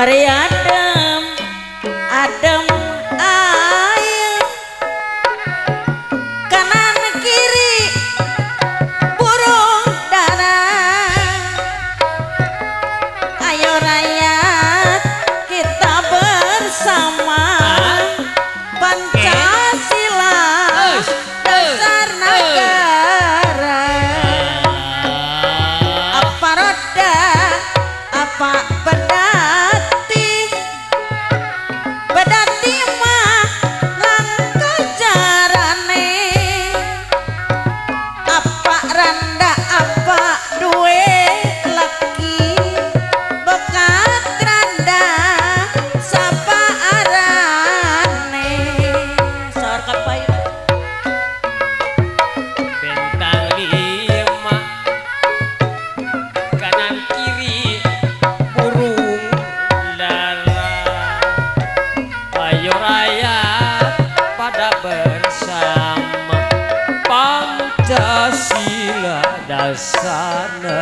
Ari adem, adem sana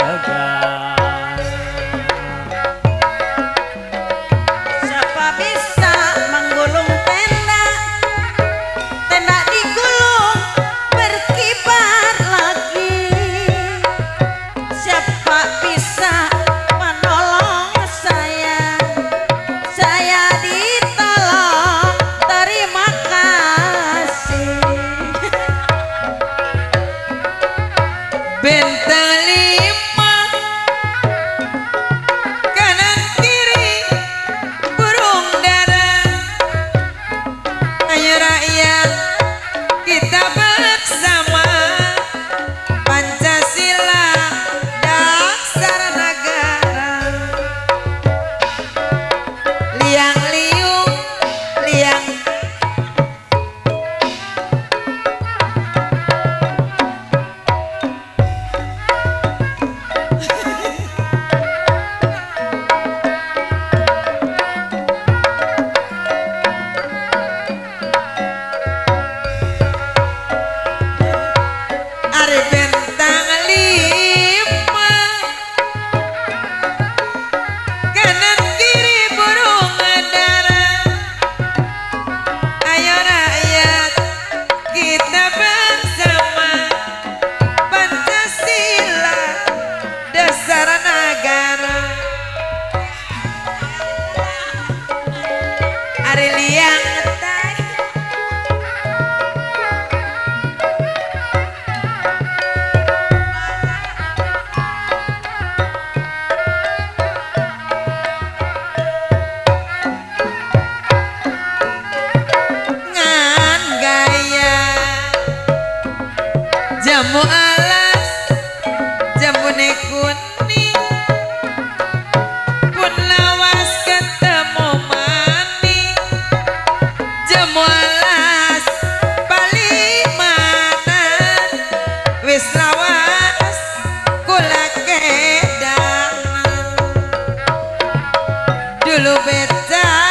lo better.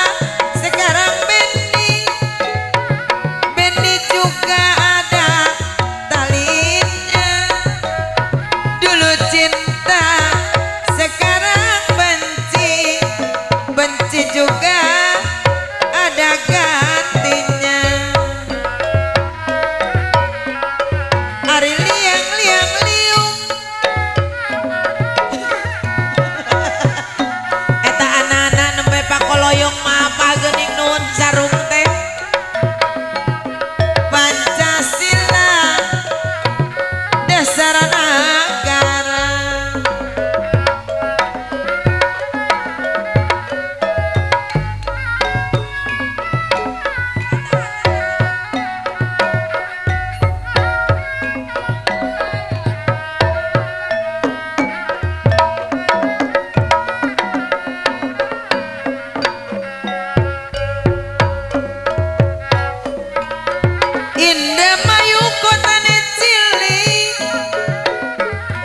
Indah mayu kotane cili.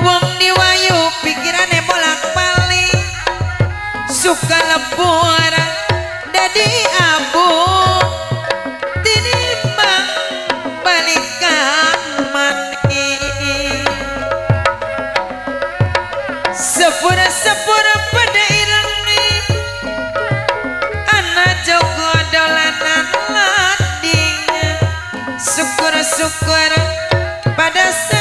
Wong diwayu pikirane bolak-balik. Suka lebur dadi abu Tinimbang balikan mani. Sepura-sepura pedih but pada